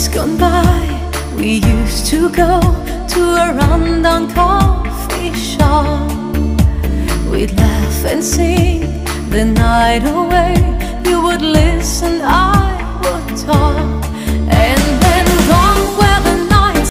days gone by, we used to go to a rundown coffee shop. We'd laugh and sing the night away. You would listen,